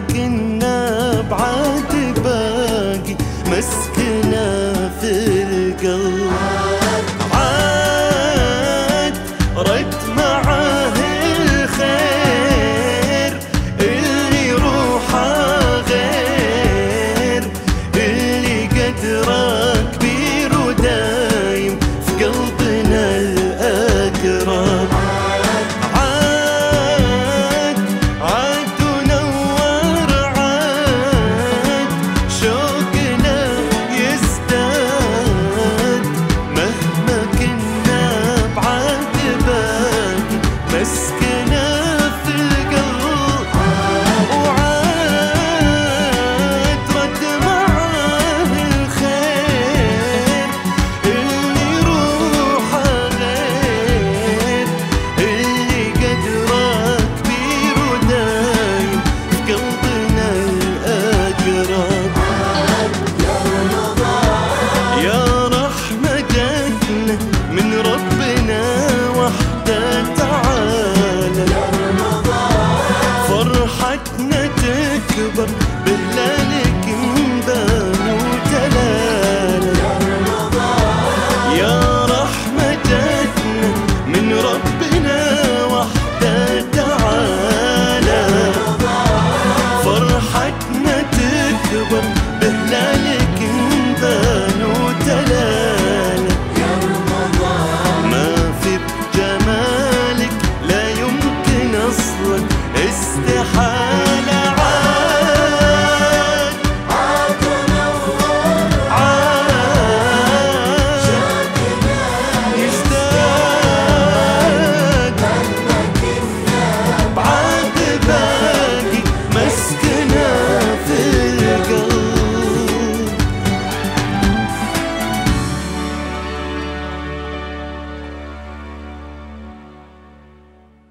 எனக்கு believe.